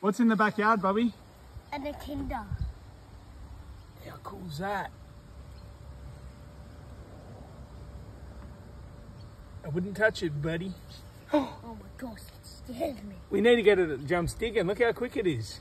What's in the backyard, Bobby? An echidna. How cool's that? I wouldn't touch it, buddy. Oh my gosh, it scared me. We need to get it at jump stick and look how quick it is.